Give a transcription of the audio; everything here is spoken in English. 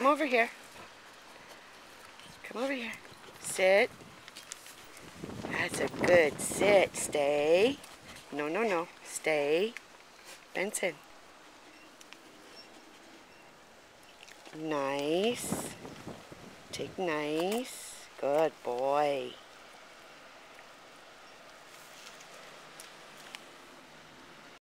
Come over here. Come over here. Sit. That's a good sit. Stay. No, no, no. Stay. Benson. Nice. Take nice. Good boy.